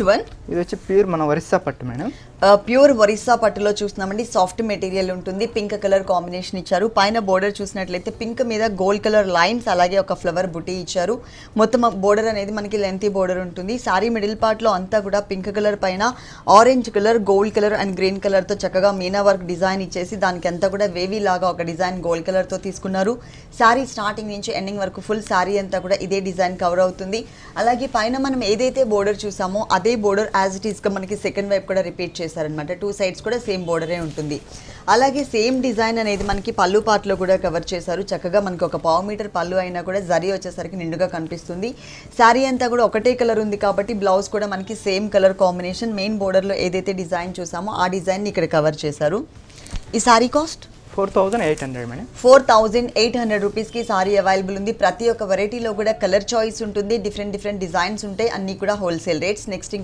Next one ఇది వచ్చి pure మన ఒరిస్సా పట్టు మేడం. ప్యూర్ ఒరిస్సా పట్టులో చూస్తున్నామండి. సాఫ్ట్ మెటీరియల్ ఉంటుంది. పింక్ కలర్ కాంబినేషన్ ఇచ్చారు. పైన బోర్డర్ చూసినట్లయితే పింక్ మీద గోల్డ్ కలర్ లైన్స్ అలాగే ఒక ఫ్లవర్ బుటీ ఇచ్చారు. మొత్తం బోర్డర్ అనేది మనకి లెంతీ బోర్డర్ ఉంటుంది. సారీ మిడిల్ పార్ట్లో అంతా కూడా పింక్ కలర్ పైన orange colour gold colour and green కలర్తో చక్కగా మీనా వర్క్ డిజైన్ ఇచ్చేసి దానికి అంతా కూడా వేవీ లాగా ఒక డిజైన్ గోల్డ్ కలర్తో తీసుకున్నారు. సారీ స్టార్టింగ్ నుంచి ఎండింగ్ వరకు ఫుల్ సారీ అంతా కూడా ఇదే డిజైన్ కవర్ అవుతుంది. అలాగే పైన మనం ఏదైతే బోర్డర్ చూసామో అదే బోర్డర్ యాజ్ ఇట్ ఈస్గా మనకి సెకండ్ వైపు కూడా రిపీట్ చేశారనమాట. టూ సైడ్స్ కూడా సేమ్ బోర్డరే ఉంటుంది. అలాగే సేమ్ డిజైన్ అనేది మనకి పళ్ళు పార్ట్లో కూడా కవర్ చేశారు. చక్కగా మనకి ఒక పావు మీటర్ పళ్ళు అయినా కూడా జరీ వచ్చేసరికి నిండుగా కనిపిస్తుంది. శారీ అంతా కూడా ఒకటే కలర్ ఉంది కాబట్టి బ్లౌజ్ కూడా మనకి సేమ్ కలర్ కాంబినేషన్ మెయిన్ బోర్డర్లో ఏదైతే డిజైన్ చూసామో ఆ డిజైన్ ఇక్కడ కవర్ చేశారు. ఈ sari cost four thousand eight hundred madam. Four thousand eight hundred రూపీస్కి సారీ అవైలబుల్ ఉంది. ప్రతి ఒక్క వెరైటీలో కూడా కలర్ చాయిస్ ఉంటుంది. డిఫరెంట్ డిఫరెంట్ డిజైన్స్ ఉంటాయి. అన్నీ కూడా హోల్సేల్ రేట్స్ నెక్స్ట్